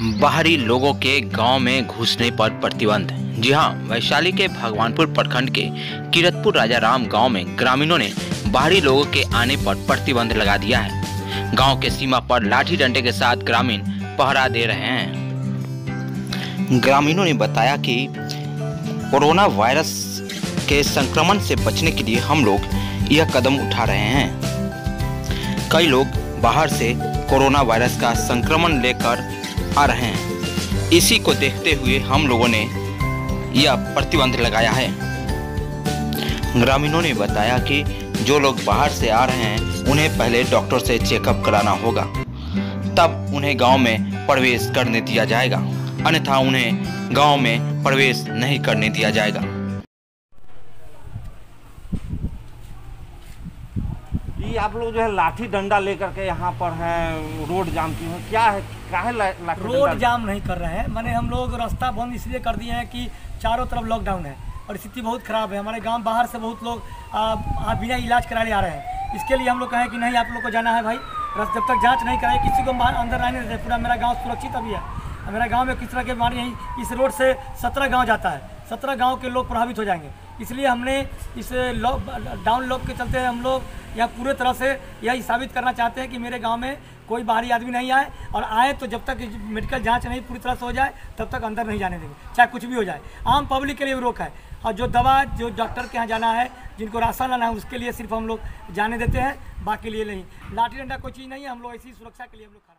बाहरी लोगों के गाँव में घुसने पर प्रतिबंध। जी हाँ, वैशाली के भगवानपुर प्रखंड के किरतपुर राजा राम गाँव में ग्रामीणों ने बाहरी लोगों के आने पर प्रतिबंध लगा दिया है। गाँव के सीमा पर लाठी डंडे के साथ ग्रामीण पहरा दे रहे हैं। ग्रामीणों ने बताया कि कोरोना वायरस के संक्रमण से बचने के लिए हम लोग यह कदम उठा रहे हैं। कई लोग बाहर से कोरोना वायरस का संक्रमण लेकर आ रहे हैं। इसी को देखते हुए हम लोगों ने यह प्रतिबंध लगाया है। ग्रामीणों ने बताया कि जो लोग बाहर से आ रहे हैं, उन्हें पहले डॉक्टर से चेकअप कराना होगा। तब उन्हें गाँव में प्रवेश करने दिया जाएगा। अन्यथा उन्हें गाँव में प्रवेश नहीं करने दिया जाएगा। ये आप लोग जो है लाठी डंडा लेकर के यहाँ पर हैं रोड जाम की हैं। क्या है काहे ला, लाठी रोड जाम नहीं कर रहे हैं। मैंने हम लोग रास्ता बंद इसलिए कर दिए हैं कि चारों तरफ़ लॉकडाउन है और स्थिति बहुत खराब है। हमारे गाँव बाहर से बहुत लोग बिना इलाज कराने आ रहे हैं। इसके लिए हम लोग कहें कि नहीं आप लोग को जाना है भाई। जब तक जाँच नहीं कराए किसी को अंदर रहने देते पूरा मेरा गाँव सुरक्षित अभी है। मेरा गाँव में किस तरह के बीमारी नहीं इस रोड से सत्रह गाँव जाता है। सत्रह गाँव के लोग प्रभावित हो जाएँगे। इसलिए हमने इस लॉक डाउन लॉक के चलते हम लोग यह पूरे तरह से यही साबित करना चाहते हैं कि मेरे गाँव में कोई बाहरी आदमी नहीं आए और आए तो जब तक मेडिकल जाँच नहीं पूरी तरह से हो जाए, तब तक अंदर नहीं जाने देंगे, चाहे कुछ भी हो जाए। आम पब्लिक के लिए भी रोक है। और जो दवा, जो डॉक्टर के यहाँ जाना है, जिनको राशन लाना है, उसके लिए सिर्फ़ हम लोग जाने देते हैं, बाकी लिए नहीं। लाठी डंडा कोई चीज़ नहीं है, हम लोग ऐसी सुरक्षा के लिए हम लोग।